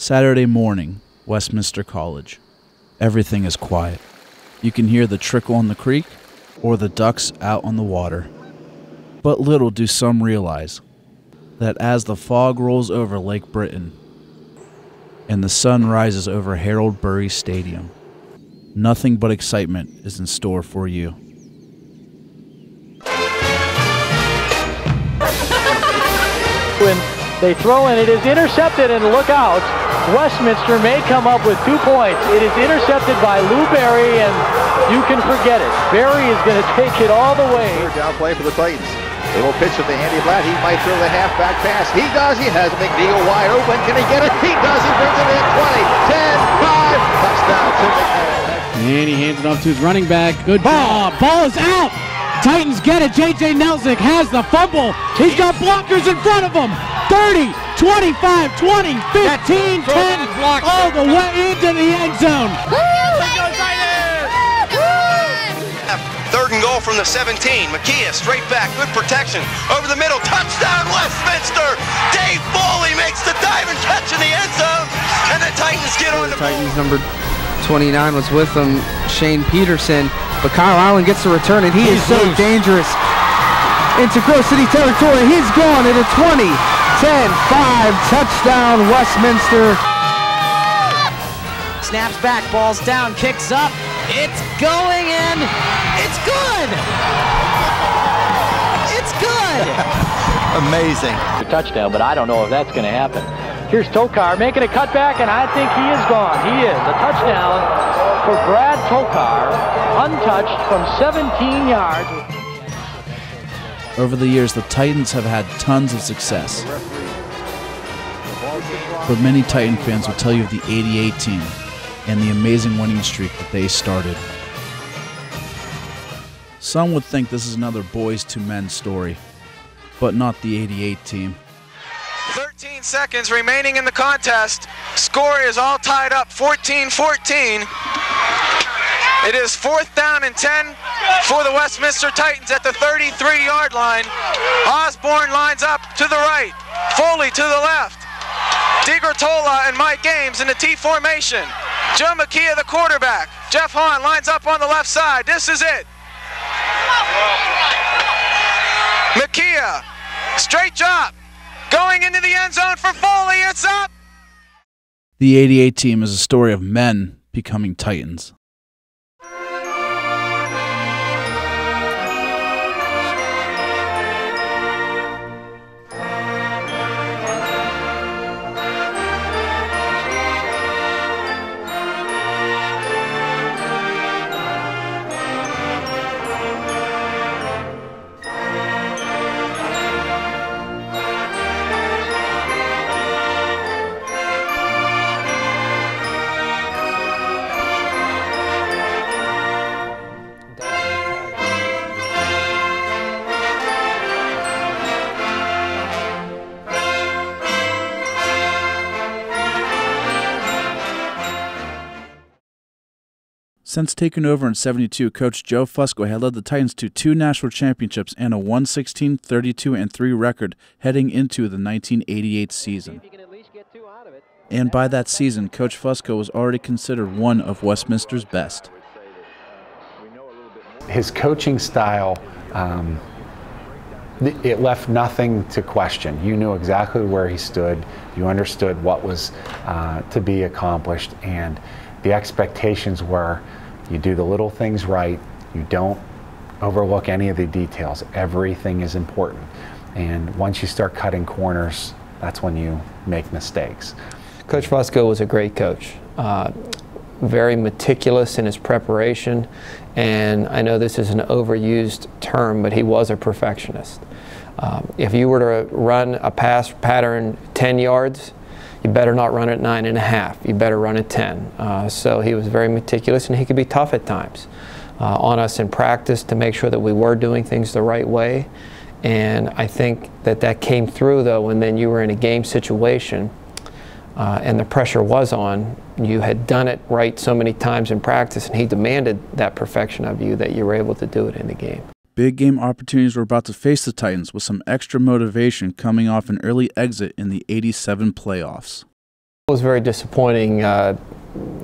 Saturday morning, Westminster College. Everything is quiet. You can hear the trickle on the creek or the ducks out on the water. But little do some realize that as the fog rolls over Lake Britain and the sun rises over Harold Burry Stadium, nothing but excitement is in store for you. When they throw and it is intercepted and look out. Westminster may come up with two points. It is intercepted by Lou Berry and you can forget it. Berry is going to take it all the way. Down play for the Titans. They will pitch it to Andy Blatt. He might throw the halfback pass. He does. He has a McNeil wide open. Can he get it? He does. He brings it in. 20, 10, 5. Touchdown to McNeil. And he hands it off to his running back. Good ball. Ball is out. Titans get it. J.J. Nelson has the fumble. He's got blockers in front of him. 30, 25, 20, 15, 10, all the way into the end zone. Third and goal from the 17. Makia straight back, good protection. Over the middle, touchdown Westminster. Dave Foley makes the dive and catch in the end zone. And the Titans get on the Titans number 29 was with them, Shane Peterson. But Kyle Allen gets the return, and he He's is so loose. dangerous into Grove City territory. He's gone at a 20, 10, 5, touchdown Westminster. Snaps back, balls down, kicks up. It's going in. It's good. It's good. Amazing. A touchdown, but I don't know if that's going to happen. Here's Tokar making a cutback, and I think he is gone. He is. A touchdown for Brad Tokar, untouched from 17 yards. Over the years, the Titans have had tons of success. But many Titan fans will tell you of the 88 team and the amazing winning streak that they started. Some would think this is another boys to men story, but not the 88 team. 13 seconds remaining in the contest. Score is all tied up 14 14. It is fourth down and 10 for the Westminster Titans at the 33 yard line. Osborne lines up to the right, Foley to the left. DiGrotola and Mike Games in the T formation. Joe McKee, the quarterback. Jeff Hahn lines up on the left side. This is it. Makia, straight drop, going into the end zone for Foley. It's up. The 88 team is a story of men becoming Titans. Since taking over in 72, coach Joe Fusco had led the Titans to two national championships and a 116, 32, and 3 record heading into the 1988 season. And by that season, Coach Fusco was already considered one of Westminster's best. his coaching style, um, it left nothing to question. You knew exactly where he stood. You understood what was uh, to be accomplished, and the expectations were: you do the little things right. You don't overlook any of the details. Everything is important, and once you start cutting corners, that's when you make mistakes. Coach Fusco was a great coach. Uh, very meticulous in his preparation, and I know this is an overused term, but he was a perfectionist. Um, if you were to run a pass pattern 10 yards, you better not run at nine and a half. You better run at 10. Uh, so he was very meticulous, and he could be tough at times uh, on us in practice to make sure that we were doing things the right way. And I think that that came through though when then you were in a game situation uh, and the pressure was on, you had done it right so many times in practice, and he demanded that perfection of you that you were able to do it in the game. Big game opportunities were about to face the Titans with some extra motivation coming off an early exit in the 87 playoffs. It was very disappointing. Uh,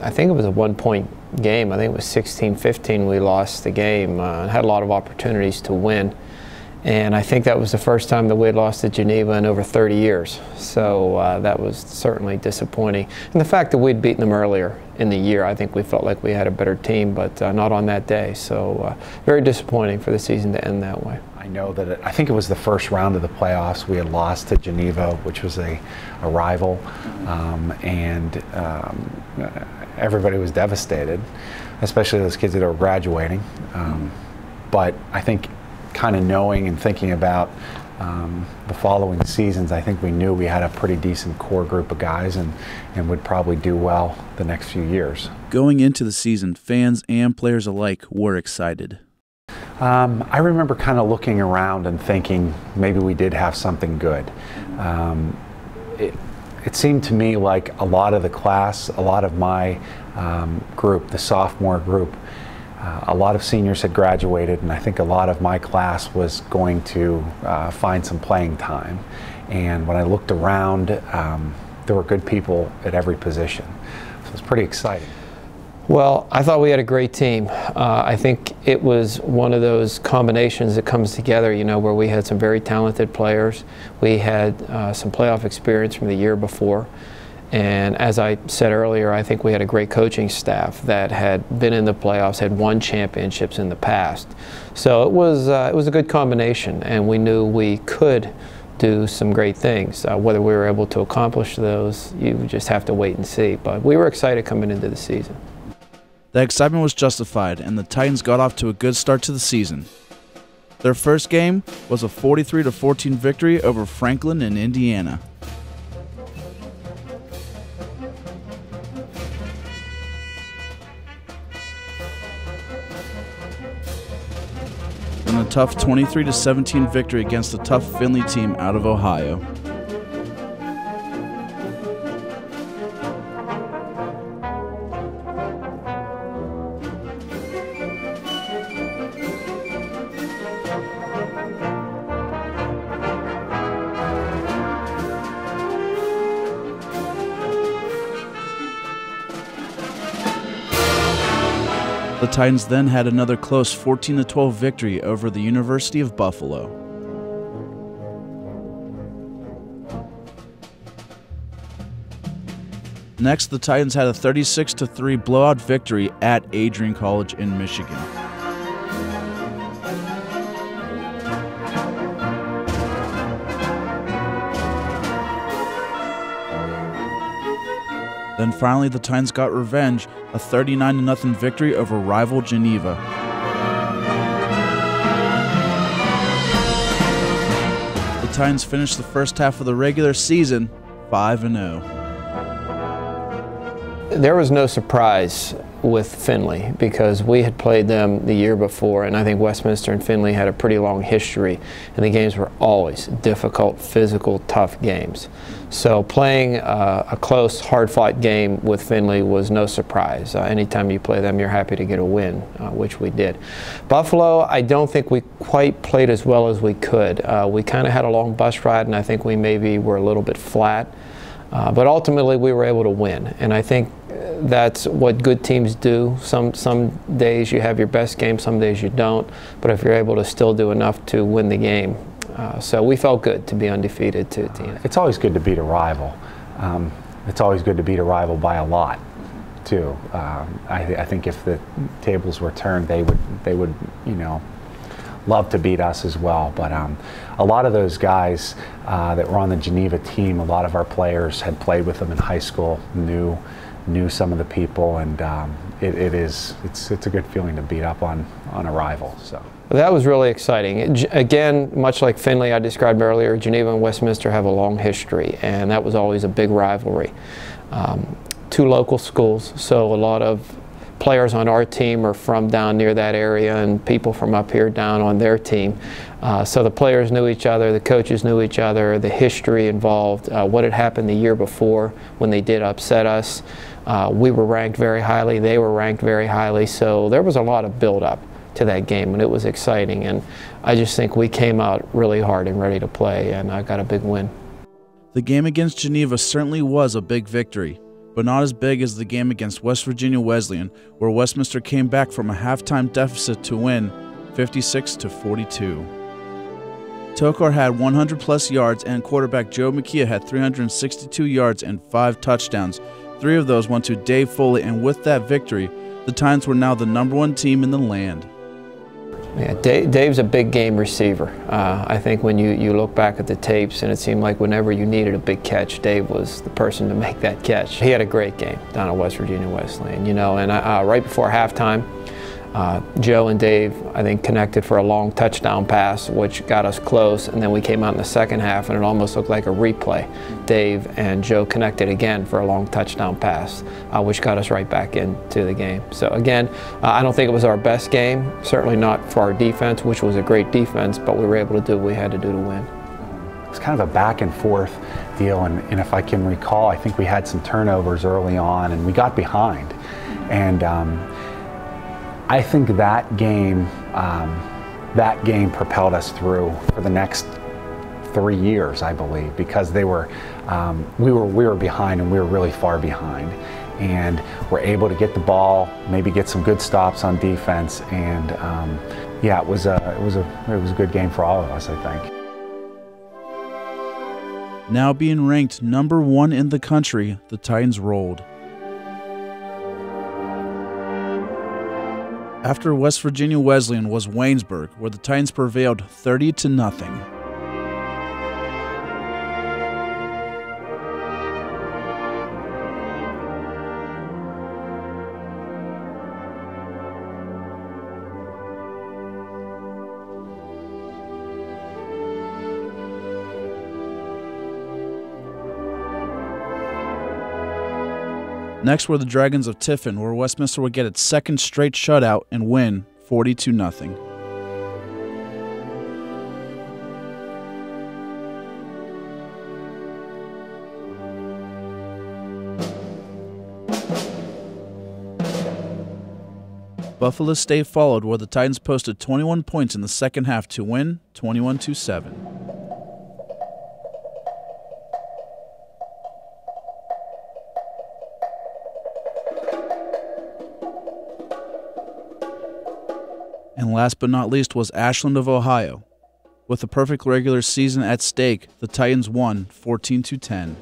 I think it was a one-point game. I think it was 16-15 we lost the game. Uh, had a lot of opportunities to win. And I think that was the first time that we had lost to Geneva in over 30 years. So uh, that was certainly disappointing. And the fact that we'd beaten them earlier in the year, I think we felt like we had a better team, but uh, not on that day. So uh, very disappointing for the season to end that way. I know that it, I think it was the first round of the playoffs. We had lost to Geneva, which was a, a rival, um, and um, everybody was devastated, especially those kids that are graduating. Um, but I think kind of knowing and thinking about um, the following seasons, I think we knew we had a pretty decent core group of guys and, and would probably do well the next few years. Going into the season, fans and players alike were excited. Um, I remember kind of looking around and thinking maybe we did have something good. Um, it, it, seemed to me like a lot of the class, a lot of my um, group, the sophomore group, uh, a lot of seniors had graduated, and I think a lot of my class was going to uh, find some playing time. And when I looked around, um, there were good people at every position. So it was pretty exciting. Well, I thought we had a great team. Uh, I think it was one of those combinations that comes together, you know, where we had some very talented players. We had uh, some playoff experience from the year before. And as I said earlier, I think we had a great coaching staff that had been in the playoffs, had won championships in the past. So it was, uh, it was a good combination, and we knew we could do some great things. Uh, whether we were able to accomplish those, you just have to wait and see. But we were excited coming into the season. The excitement was justified, and the Titans got off to a good start to the season. Their first game was a 43 14 victory over Franklin in Indiana. A tough 23 17 victory against a tough Findlay team out of Ohio. Titans then had another close 14 12 victory over the University of Buffalo. Next, the Titans had a 36 3 blowout victory at Adrian College in Michigan. Then finally, the Titans got revenge, a 39 0 victory over rival Geneva. The Titans finished the first half of the regular season 5 0. There was no surprise with Findlay because we had played them the year before, and I think Westminster and Findlay had a pretty long history, and the games were always difficult, physical, tough games. So playing uh, a close, hard-fought game with Findlay was no surprise. Uh, anytime you play them, you're happy to get a win, uh, which we did. Buffalo, I don't think we quite played as well as we could. Uh, we kind of had a long bus ride, and I think we maybe were a little bit flat. Uh, but ultimately, we were able to win, and I think that's what good teams do. Some some days you have your best game, some days you don't. But if you're able to still do enough to win the game, uh, so we felt good to be undefeated to team. It's always good to beat a rival. Um, it's always good to beat a rival by a lot, too. Um, I, th I think if the tables were turned, they would they would you know love to beat us as well. But um, a lot of those guys uh, that were on the Geneva team, a lot of our players had played with them in high school, knew knew some of the people, and um, it, it is it's it's a good feeling to beat up on on a rival. So. That was really exciting. Again, much like Findlay, I described earlier, Geneva and Westminster have a long history, and that was always a big rivalry. Um, two local schools, so a lot of players on our team are from down near that area and people from up here down on their team. Uh, so the players knew each other, the coaches knew each other, the history involved, uh, what had happened the year before when they did upset us. Uh, we were ranked very highly, they were ranked very highly, so there was a lot of build-up to that game, and it was exciting. And I just think we came out really hard and ready to play, and I got a big win. The game against Geneva certainly was a big victory, but not as big as the game against West Virginia Wesleyan, where Westminster came back from a halftime deficit to win 56 to 42. Tokar had 100 plus yards, and quarterback Joe McKee had 362 yards and five touchdowns. Three of those went to Dave Foley, and with that victory, the Titans were now the number one team in the land. Yeah, Dave, Dave's a big game receiver. Uh, I think when you, you look back at the tapes, and it seemed like whenever you needed a big catch, Dave was the person to make that catch. He had a great game down at West Virginia Wesleyan, you know, and uh, right before halftime, uh, Joe and Dave, I think, connected for a long touchdown pass, which got us close. And then we came out in the second half, and it almost looked like a replay. Dave and Joe connected again for a long touchdown pass, uh, which got us right back into the game. So again, uh, I don't think it was our best game. Certainly not for our defense, which was a great defense, but we were able to do what we had to do to win. It's kind of a back and forth deal, and, and if I can recall, I think we had some turnovers early on, and we got behind, and. Um, I think that game, um, that game propelled us through for the next three years, I believe, because they were, um, we were, we were behind and we were really far behind, and we're able to get the ball, maybe get some good stops on defense, and um, yeah, it was a, it was a, it was a good game for all of us, I think. Now being ranked number one in the country, the Titans rolled. After West Virginia Wesleyan was Waynesburg, where the Titans prevailed 30 to nothing. Next were the Dragons of Tiffin, where Westminster would get its second straight shutout and win 42 0. Buffalo State followed, where the Titans posted 21 points in the second half to win 21 7. Last but not least was Ashland of Ohio. With a perfect regular season at stake, the Titans won 14 to 10.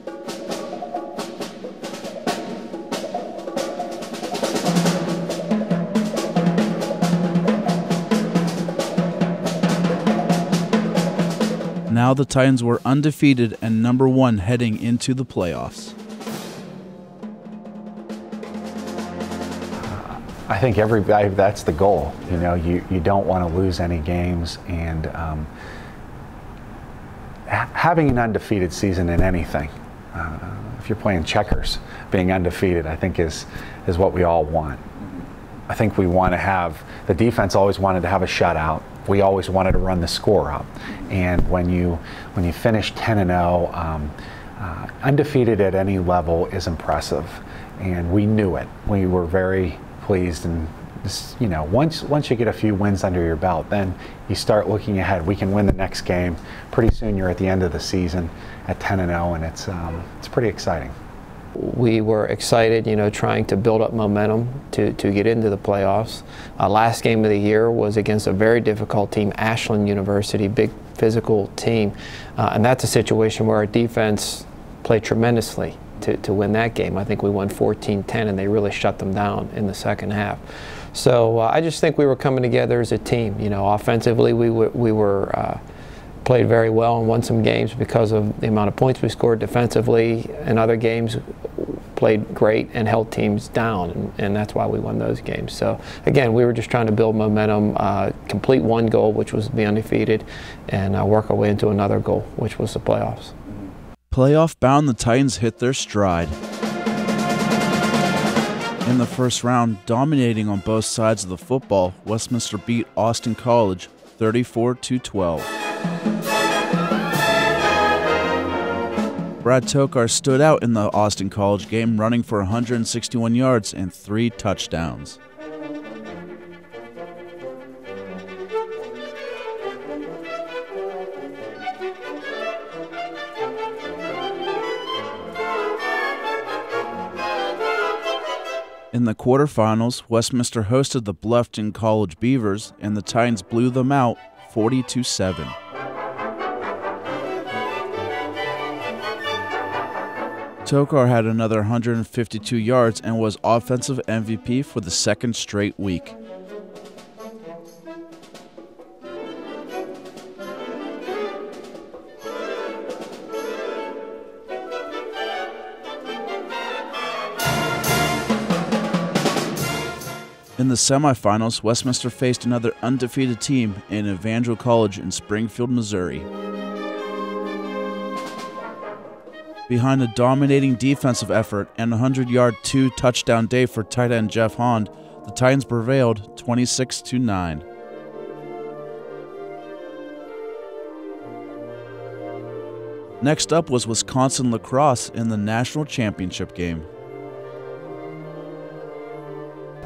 Now the Titans were undefeated and number one heading into the playoffs. Think every that's the goal. You know, you, you don't want to lose any games, and um, ha having an undefeated season in anything, uh, if you're playing checkers, being undefeated, I think is is what we all want. I think we want to have the defense always wanted to have a shutout. We always wanted to run the score up, and when you when you finish 10 and 0, um, uh, undefeated at any level is impressive, and we knew it. We were very pleased and just, you know once once you get a few wins under your belt then you start looking ahead we can win the next game pretty soon you're at the end of the season at 10 and 0 and it's um, it's pretty exciting we were excited, you know, trying to build up momentum to, to get into the playoffs. Uh, last game of the year was against a very difficult team, Ashland University, big physical team. Uh, and that's a situation where our defense played tremendously to, to win that game. I think we won 14-10 and they really shut them down in the second half. So uh, I just think we were coming together as a team. You know, offensively we were, we were uh, played very well and won some games because of the amount of points we scored defensively. In other games, played great and held teams down, and, and, that's why we won those games. So again, we were just trying to build momentum, uh, complete one goal, which was to be undefeated, and uh, work our way into another goal, which was the playoffs. Playoff bound, the Titans hit their stride. In the first round, dominating on both sides of the football, Westminster beat Austin College 34 12. Brad Tokar stood out in the Austin College game, running for 161 yards and three touchdowns. In the quarterfinals, Westminster hosted the Bluffton College Beavers, and the Titans blew them out 42 7. Tokar had another 152 yards and was offensive MVP for the second straight week. In the semifinals, Westminster faced another undefeated team in Evangel College in Springfield, Missouri. Behind a dominating defensive effort and a 100 yard two touchdown day for tight end Jeff Hahn, the Titans prevailed 26 9. Next up was Wisconsin La Crosse in the national championship game.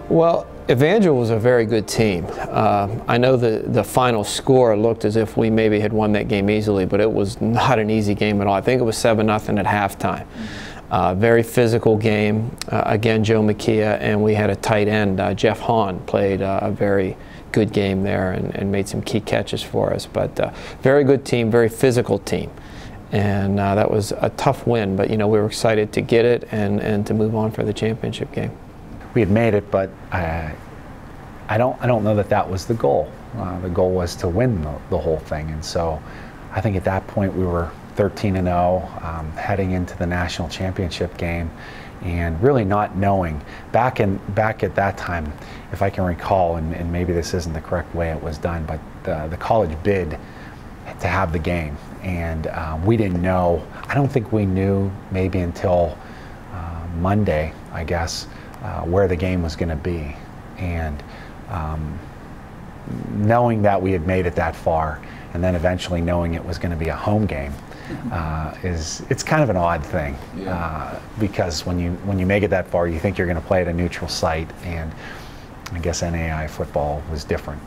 Well, Evangel was a very good team. Uh, I know the, the final score looked as if we maybe had won that game easily, but it was not an easy game at all. I think it was 7 nothing at halftime. Uh, very physical game. Uh, again, Joe McKeon, and we had a tight end. Uh, Jeff Hahn played uh, a very good game there and, and, made some key catches for us. But uh, very good team, very physical team. And that was a tough win, but you know we were excited to get it and, and to move on for the championship game we had made it, but I, I don't I don't know that that was the goal. Uh, the goal was to win the, the, whole thing, and so I think at that point we were 13 and 0, um, heading into the national championship game, and really not knowing back in back at that time, if I can recall, and, and maybe this isn't the correct way it was done, but the, the college bid to have the game, and um, we didn't know. I don't think we knew maybe until uh, Monday, I guess uh, where the game was going to be. And um, knowing that we had made it that far, and then eventually knowing it was going to be a home game, uh, is it's kind of an odd thing yeah. uh, because when you when you make it that far, you think you're going to play at a neutral site, and I guess NAI football was different,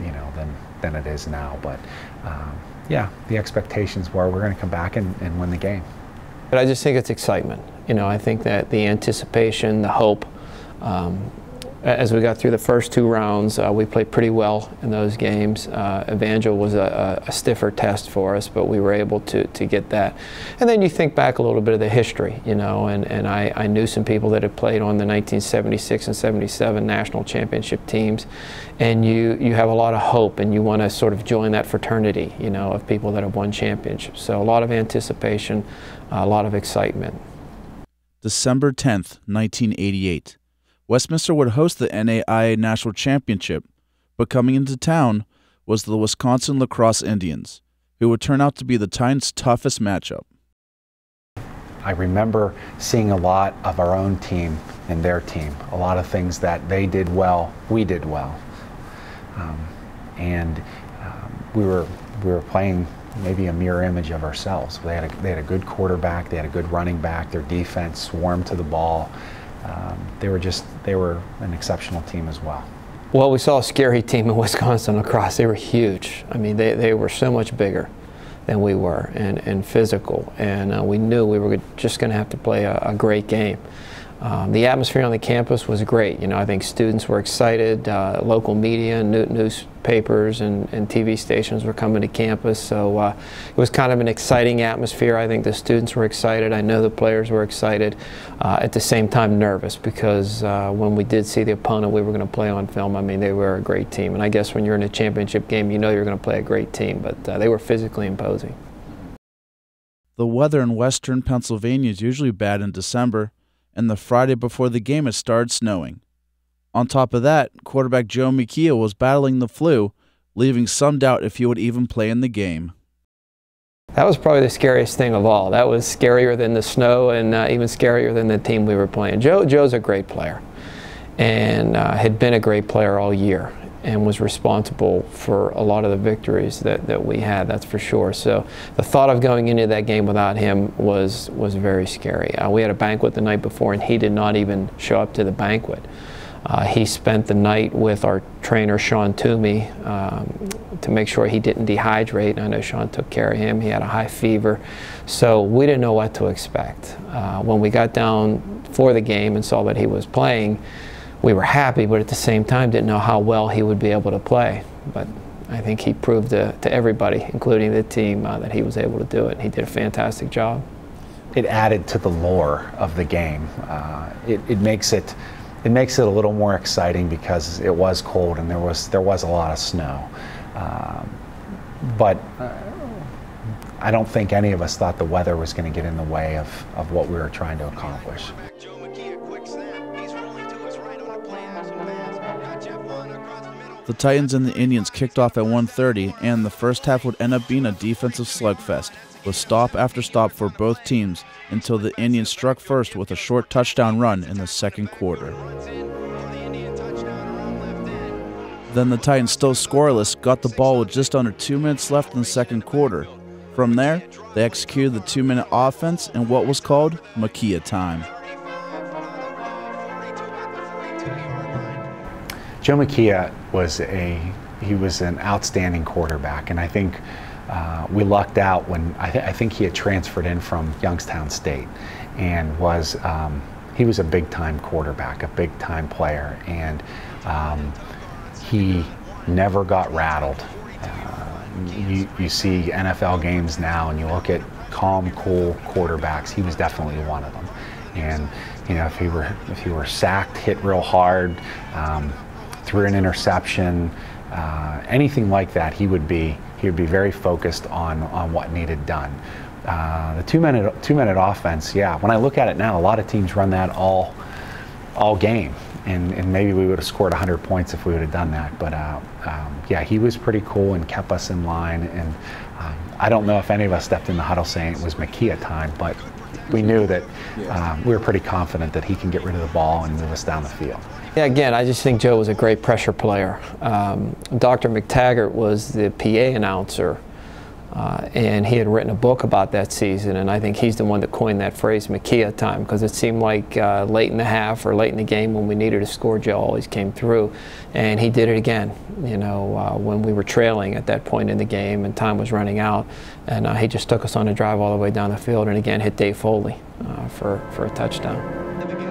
you know, than than it is now. But um, yeah, the expectations were we're going to come back and, and win the game. But I just think it's excitement. You know, I think that the anticipation, the hope, um, as we got through the first two rounds, uh, we played pretty well in those games. Uh, Evangel was a, a, stiffer test for us, but we were able to, to get that. And then you think back a little bit of the history, you know, and, and I, I knew some people that had played on the 1976 and 77 national championship teams, and you, you have a lot of hope and you want to sort of join that fraternity, you know, of people that have won championships. So a lot of anticipation, a lot of excitement. December 10th, 1988. Westminster would host the NAIA National Championship, but coming into town was the Wisconsin La Crosse Indians, who would turn out to be the Titans' toughest matchup. I remember seeing a lot of our own team and their team, a lot of things that they did well, we did well. Um, and um, we, were, we were playing maybe a mirror image of ourselves. They had, a, they had a good quarterback, they had a good running back, their defense swarmed to the ball um, they were just they were an exceptional team as well. Well, we saw a scary team in Wisconsin La Crosse. They were huge. I mean, they, they were so much bigger than we were and, and physical. And uh, we knew we were just going to have to play a, a great game. Um, the atmosphere on the campus was great. You know, I think students were excited. Uh, local media, new, newspapers, and, and, TV stations were coming to campus. So uh, it was kind of an exciting atmosphere. I think the students were excited. I know the players were excited. Uh, at the same time, nervous because uh, when we did see the opponent we were going to play on film, I mean, they were a great team. And I guess when you're in a championship game, you know you're going to play a great team. But uh, they were physically imposing. The weather in western Pennsylvania is usually bad in December and the Friday before the game it started snowing. On top of that, quarterback Joe McKeon was battling the flu, leaving some doubt if he would even play in the game. That was probably the scariest thing of all. That was scarier than the snow and uh, even scarier than the team we were playing. Joe, Joe's a great player and uh, had been a great player all year and was responsible for a lot of the victories that, that we had, that's for sure. So the thought of going into that game without him was, was very scary. Uh, we had a banquet the night before, and he did not even show up to the banquet. Uh, he spent the night with our trainer Sean Toomey um, to make sure he didn't dehydrate. I know Sean took care of him. He had a high fever, so we didn't know what to expect. Uh, when we got down for the game and saw that he was playing, we were happy, but at the same time didn't know how well he would be able to play. But I think he proved to, to everybody, including the team, uh, that he was able to do it. He did a fantastic job. It added to the lore of the game. Uh, it, it makes it it makes it a little more exciting because it was cold and there was there was a lot of snow. Um, but uh, I don't think any of us thought the weather was going to get in the way of, of what we were trying to accomplish. The Titans and the Indians kicked off at 1:30, and the first half would end up being a defensive slugfest, with stop after stop for both teams until the Indians struck first with a short touchdown run in the second quarter. Then the Titans, still scoreless, got the ball with just under two minutes left in the second quarter. From there, they executed the two minute offense in what was called Makia time. Joe Makia was a he was an outstanding quarterback, and I think uh, we lucked out when I, th- I, think he had transferred in from Youngstown State, and was um, he was a big time quarterback, a big time player, and um, he never got rattled. Uh, you, you see NFL games now, and you look at calm, cool quarterbacks. He was definitely one of them, and you know if he were if he were sacked, hit real hard. Um, threw an interception, uh, anything like that, he would be he would be very focused on on what needed done. Uh, the two minute two minute offense, yeah. When I look at it now, a lot of teams run that all all game, and, and maybe we would have scored 100 points if we would have done that. But uh, um, yeah, he was pretty cool and kept us in line. And um, I don't know if any of us stepped in the huddle saying it was Makia time, but we knew that um, we were pretty confident that he can get rid of the ball and move us down the field. Yeah, again, I just think Joe was a great pressure player. Um, Dr. McTaggart was the PA announcer, uh, and he had written a book about that season, and I think he's the one that coined that phrase, Makia time, because it seemed like uh, late in the half or late in the game when we needed a score, Joe always came through, and he did it again, you know, uh, when we were trailing at that point in the game and time was running out, and uh, he just took us on a drive all the way down the field, and again hit Dave Foley uh, for, for a touchdown.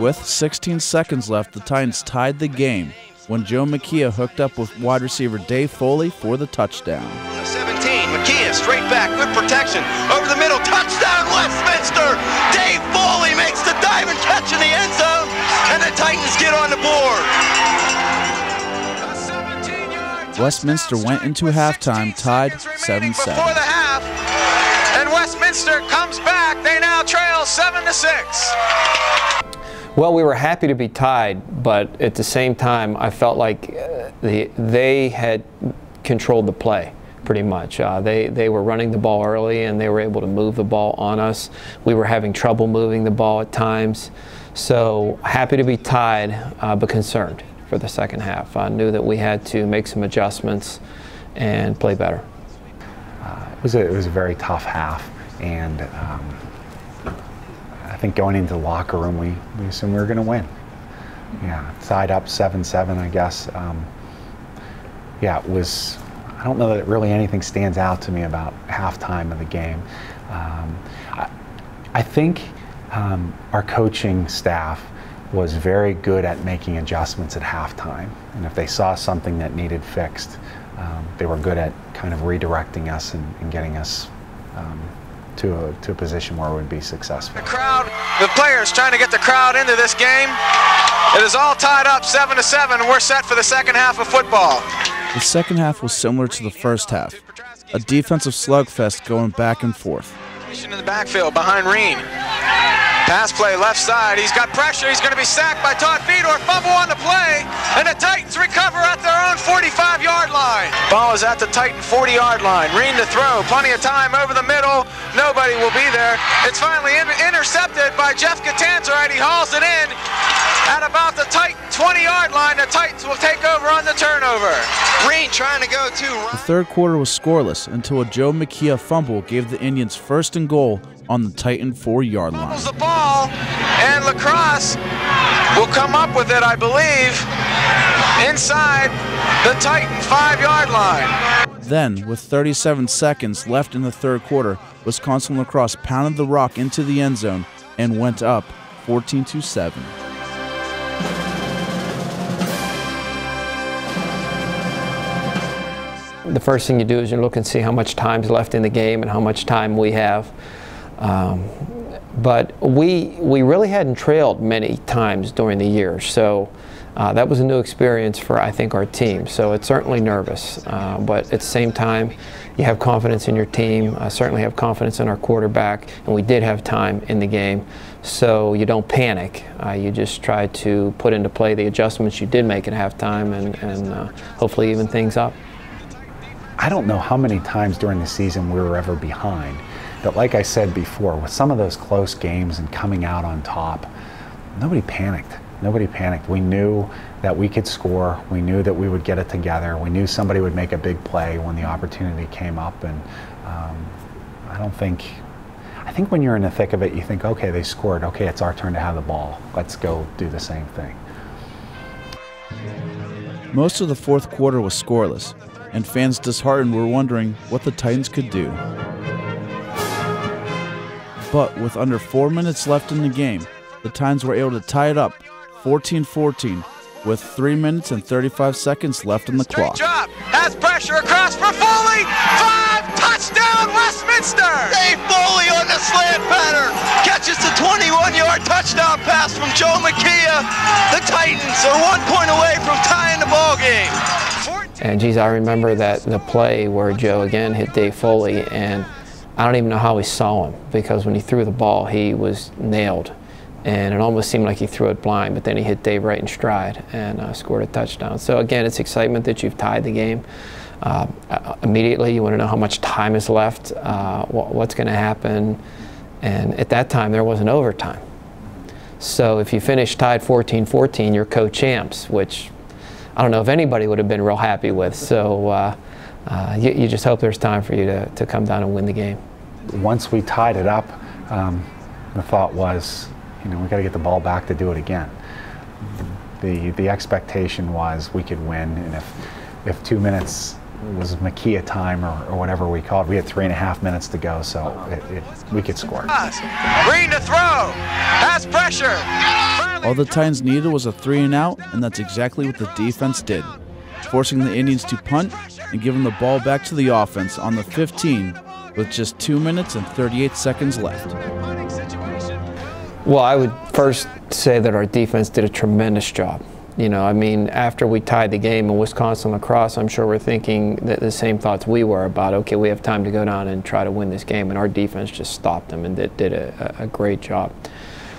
With 16 seconds left, the Titans tied the game when Joe Makia hooked up with wide receiver Dave Foley for the touchdown. 17, Makia straight back, good protection, over the middle, touchdown Westminster! Dave Foley makes the dive and catch in the end zone, and the Titans get on the board. Westminster went into halftime tied 7 7. Before the half, and Westminster comes back. They now trail 7 to 6. Well, we were happy to be tied, but at the same time, I felt like uh, the, they had controlled the play pretty much. Uh, they, they were running the ball early and they were able to move the ball on us. We were having trouble moving the ball at times. So happy to be tied, uh, but concerned for the second half. I knew that we had to make some adjustments and play better. Uh, it, was a, it was a very tough half, and um, think going into the locker room, we, we assumed we were going to win. Yeah, tied up 7 7, I guess. Um, yeah, it was. I don't know that really anything stands out to me about halftime of the game. Um, I, I, think um, our coaching staff was very good at making adjustments at halftime. And if they saw something that needed fixed, um, they were good at kind of redirecting us and, and getting us um, to a, to a position where we'd be successful. The crowd, the players trying to get the crowd into this game. It is all tied up 7 to 7, we're set for the second half of football. The second half was similar to the first half, a defensive slugfest going back and forth. In the backfield behind Reen. Pass play left side. He's got pressure. He's going to be sacked by Todd Fedor. Fumble on the play. And the Titans recover at their own 45 yard line. Ball is at the Titan 40 yard line. Reen to throw. Plenty of time over the middle. Nobody will be there. It's finally in intercepted by Jeff Catanzaro. He hauls it in at about the Titan 20 yard line. The Titans will take over on the turnover. Green trying to go to. The third quarter was scoreless until a Joe Makia fumble gave the Indians first and goal on the Titan four yard line. The ball and La Crosse will come up with it, I believe, inside the Titan five-yard line. Then, with 37 seconds left in the third quarter, Wisconsin La Crosse pounded the rock into the end zone and went up 14 to 7. The first thing you do is you look and see how much time's left in the game and how much time we have. Um, but we we really hadn't trailed many times during the year, so uh, that was a new experience for I think our team. So it's certainly nervous, uh, but at the same time, you have confidence in your team. I certainly have confidence in our quarterback, and we did have time in the game. So you don't panic. Uh, you just try to put into play the adjustments you did make at halftime, and, and uh, hopefully even things up. I don't know how many times during the season we were ever behind. But like I said before, with some of those close games and coming out on top, nobody panicked. Nobody panicked. We knew that we could score. We knew that we would get it together. We knew somebody would make a big play when the opportunity came up. And um, I don't think, I think when you're in the thick of it, you think, okay, they scored. Okay, it's our turn to have the ball. Let's go do the same thing. Most of the fourth quarter was scoreless, and fans disheartened were wondering what the Titans could do. But with under four minutes left in the game, the Titans were able to tie it up 14 14 with 3 minutes and 35 seconds left in the Straight clock. drop, has pressure across for Foley. Five, touchdown Westminster. Dave Foley on the slant pattern. Catches the 21-yard touchdown pass from Joe McKeon. The Titans are one point away from tying the ball game. And geez, I remember that the play where Joe again hit Dave Foley, and I don't even know how he saw him because when he threw the ball, he was nailed, and it almost seemed like he threw it blind. But then he hit Dave right in stride and uh, scored a touchdown. So again, it's excitement that you've tied the game. Uh, uh, immediately, you want to know how much time is left, uh, wh- what's going to happen, and at that time there wasn't overtime. So if you finish tied 14-14, you're co-champs, which I don't know if anybody would have been real happy with. So uh, uh, you, you just hope there's time for you to, to come down and win the game. Once we tied it up, um, the thought was, you know, we got to get the ball back to do it again. The, the expectation was we could win, and if, if two minutes was Makia time or, or whatever we called, we had three and a half minutes to go, so it, it, we could score. Green to throw. Has pressure. All the Titans needed was a three and out, and that's exactly what the defense did, forcing the Indians to punt and giving the ball back to the offense on the 15 with just 2 minutes and 38 seconds left. Well, I would first say that our defense did a tremendous job. You know, I mean, after we tied the game in Wisconsin La Crosse, I'm sure we're thinking that the same thoughts we were about, okay, we have time to go down and try to win this game. And our defense just stopped them and did, did a, a great job.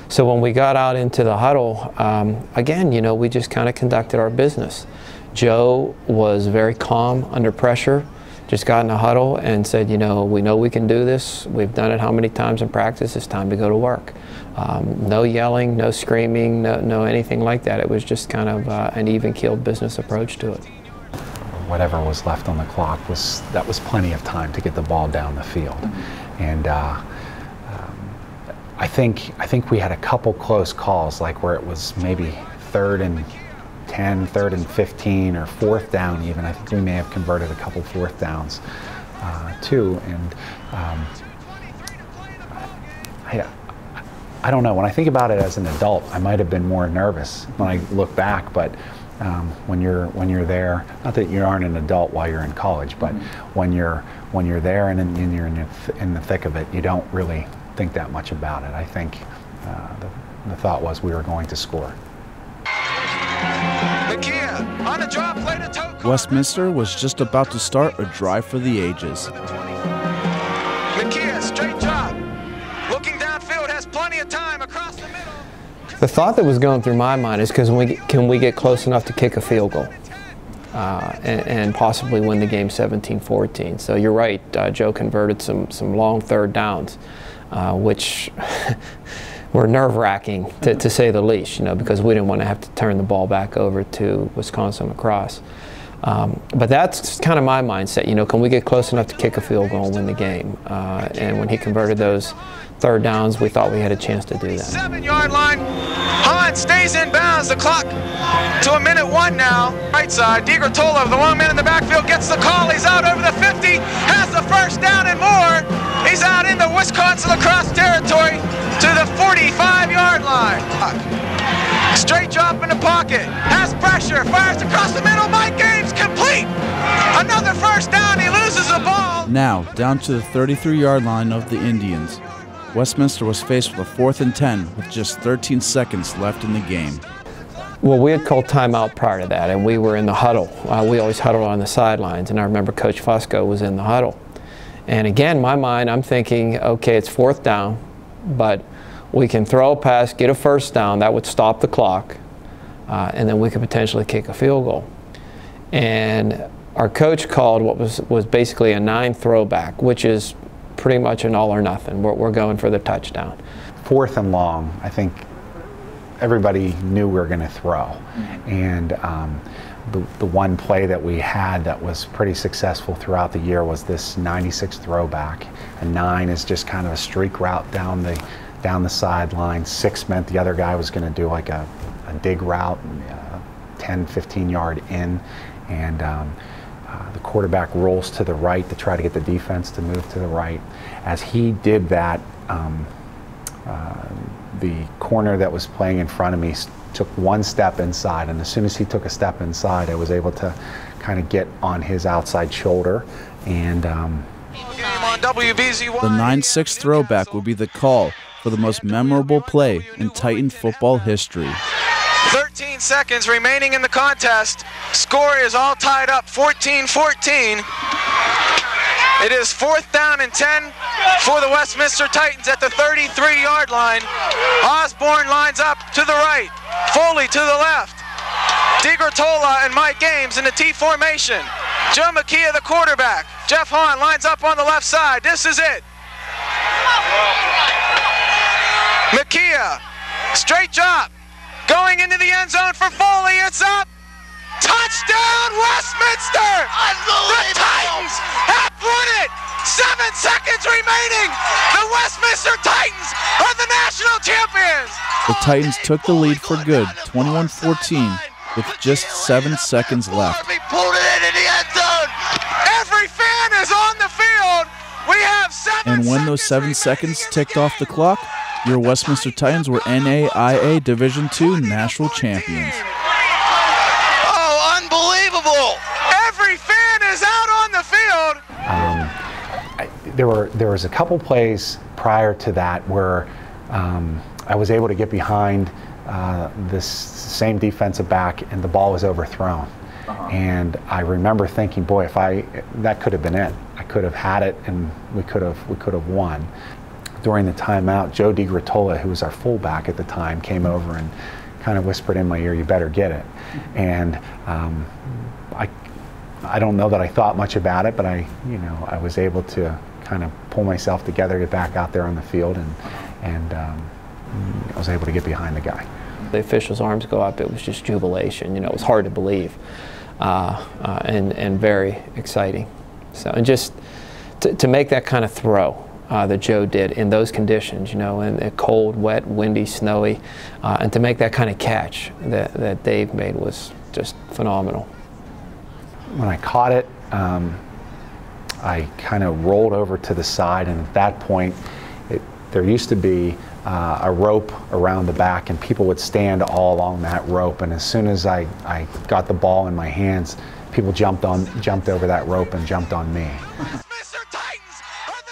So when we got out into the huddle, um, again, you know, we just kind of conducted our business. Joe was very calm under pressure, just got in the huddle and said, you know, we know we can do this. We've done it how many times in practice? It's time to go to work. Um, no yelling, no screaming, no, no anything like that. It was just kind of uh, an even-keeled business approach to it. whatever was left on the clock was that was plenty of time to get the ball down the field, and uh, um, I think I think we had a couple close calls, like where it was maybe third and 10, third and 15, or fourth down even. I think we may have converted a couple fourth downs uh, too, and um, I don't know. When I think about it as an adult, I might have been more nervous when I look back. But um, when you're when you're there, not that you aren't an adult while you're in college, but when you're when you're there and, in, and you're in the, th- in the thick of it, you don't really think that much about it. I think uh, the, the thought was we were going to score. McKeon on a drop play to. Westminster was just about to start a drive for the ages. The thought that was going through my mind is because we can we get close enough to kick a field goal uh, and, and possibly win the game 17-14. So you're right. Uh, Joe converted some some long third downs, uh, which were nerve-wracking to, to say the least. You know, because we didn't want to have to turn the ball back over to Wisconsin La Crosse. Um, but that's kind of my mindset. You know, can we get close enough to kick a field goal and win the game? Uh, and when he converted those third downs, we thought we had a chance to do that. Seven yard line. Hahn stays in bounds. The clock to a minute one now. Right side. DiGrotola, the long man in the backfield, gets the call. He's out over the 50, has the first down and more. He's out in the Wisconsin La Crosse territory to the 45 yard line. Straight drop in the pocket. Has pressure. Fires across the middle. Mike Gaines complete. Another first down. He loses the ball. Now, down to the 33 yard line of the Indians. Westminster was faced with a fourth and 10 with just 13 seconds left in the game. Well, we had called timeout prior to that, and we were in the huddle. Uh, we always huddle on the sidelines, and I remember Coach Fusco was in the huddle. And again, my mind, I'm thinking, okay, it's fourth down, but we can throw a pass, get a first down, that would stop the clock, uh, and then we could potentially kick a field goal. And our coach called what was, was basically a nine throwback, which is pretty much an all or nothing. We're, we're going for the touchdown. Fourth and long, I think everybody knew we were going to throw. And um, the, the one play that we had that was pretty successful throughout the year was this 96 throwback. A nine is just kind of a streak route down the down the sideline. Six meant the other guy was going to do like a, a dig route, uh, 10, 15 yard in, and um, the quarterback rolls to the right to try to get the defense to move to the right. As he did that, um, uh, the corner that was playing in front of me took one step inside, and as soon as he took a step inside, I was able to kind of get on his outside shoulder and. Um, the 9 6 throwback would be the call for the most memorable play in Titan football history. 13 seconds remaining in the contest. Score is all tied up 14 14. It is fourth down and 10 for the Westminster Titans at the 33 yard line. Osborne lines up to the right, Foley to the left. DiGrotola and Mike Games in the T formation. Joe McKee, the quarterback. Jeff Hahn lines up on the left side. This is it. Makia, straight drop, going into the end zone for Foley. It's up. Touchdown, Westminster! The Titans have won it. Seven seconds remaining. The Westminster Titans are the national champions. The Titans took the lead for good, 21-14, with just seven seconds left. Pulled it into the end zone. Every fan is on the field. We have seven. And when those seven seconds ticked off the clock, your Westminster Titans were NAIA Division II national champions. Oh, unbelievable! Every fan is out on the field. Um, I, there were there was a couple plays prior to that where um, I was able to get behind uh, this same defensive back and the ball was overthrown. Uh-huh. And I remember thinking, boy, if I that could have been it. I could have had it and we could have we could have won during the timeout, Joe DiGrotola, who was our fullback at the time, came over and kind of whispered in my ear, "You better get it." And um, I, I don't know that I thought much about it, but I, you know, I was able to kind of pull myself together, get back out there on the field, and and um, I was able to get behind the guy. The officials' arms go up. It was just jubilation. You know, it was hard to believe, uh, uh, and and very exciting. So, and just to, to make that kind of throw uh, that Joe did in those conditions, you know, in the cold, wet, windy, snowy, uh, and to make that kind of catch that, that Dave made was just phenomenal. When I caught it, um, I kind of rolled over to the side, and at that point, it, there used to be uh, a rope around the back, and people would stand all along that rope. And as soon as I, I got the ball in my hands, people jumped on, jumped over that rope and jumped on me.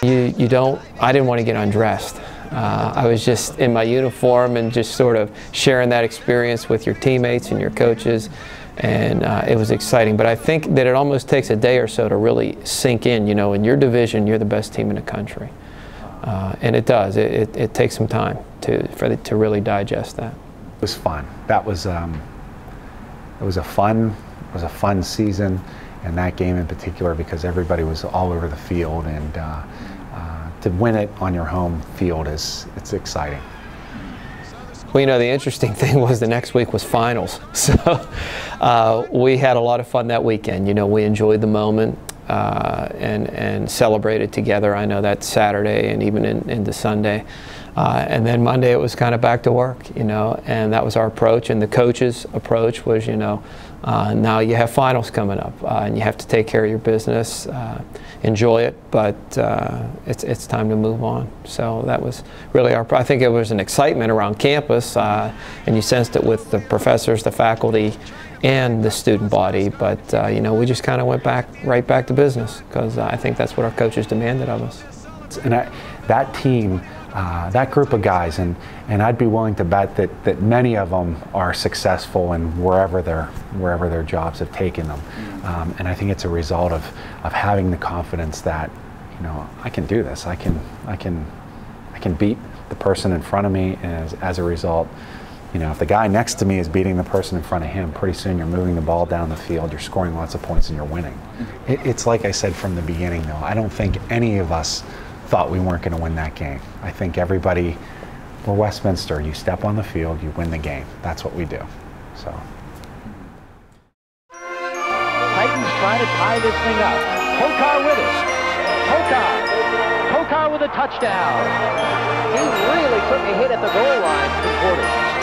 You, you don't, I didn't want to get undressed. Uh, I was just in my uniform and just sort of sharing that experience with your teammates and your coaches, and uh, it was exciting. But I think that it almost takes a day or so to really sink in. You know, in your division, you're the best team in the country, uh, and it does. It, it, it, takes some time to for the, to really digest that. It was fun. That was um, it was a fun it was a fun season, and that game in particular because everybody was all over the field and uh, to win it on your home field is it's exciting. Well, you know, the interesting thing was the next week was finals. So uh, we had a lot of fun that weekend. You know, we enjoyed the moment uh, and, and celebrated together. I know that Saturday and even in, into Sunday. Uh, and then Monday it was kind of back to work, you know, and that was our approach. And the coach's approach was, you know, uh, now you have finals coming up uh, and you have to take care of your business, uh, enjoy it, but uh, it's, it's time to move on. So that was really our, I think it was an excitement around campus and you sensed it with the professors, the faculty, and the student body. But, you know, we just kind of went back, right back to business because I think that's what our coaches demanded of us. And I, that team, uh, that group of guys, and, and I'd be willing to bet that, that many of them are successful in wherever their, wherever their jobs have taken them. Um, and I think it's a result of, of having the confidence that, you know, I can do this. I can, I can, I can beat the person in front of me, and as, as a result, you know, if the guy next to me is beating the person in front of him, pretty soon you're moving the ball down the field, you're scoring lots of points, and you're winning. It, it's like I said from the beginning, though. I don't think any of us thought we weren't going to win that game. I think everybody, we're Westminster. You step on the field, you win the game. That's what we do. So. Titans trying to tie this thing up. Kokar with it. Kokar. Kokar with a touchdown. He really took a hit at the goal line.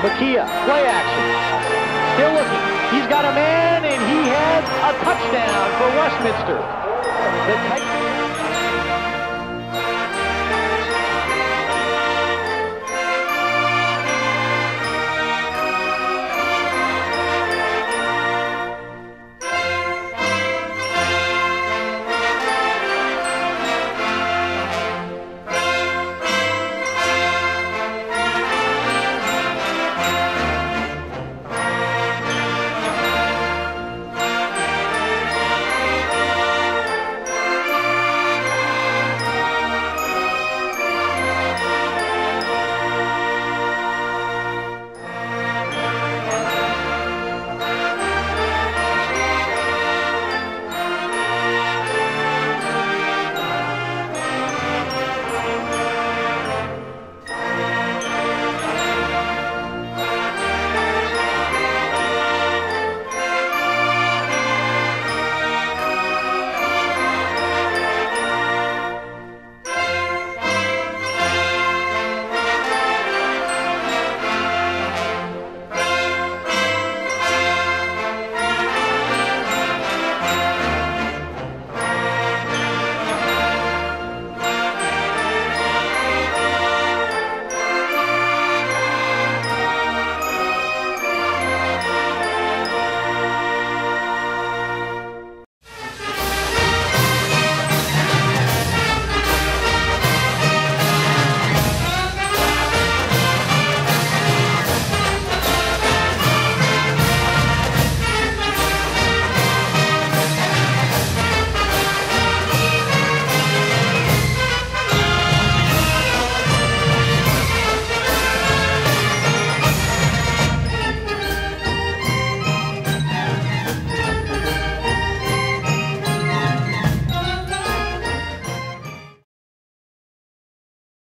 Makia, play action. Still looking. He's got a man, and he has a touchdown for Westminster.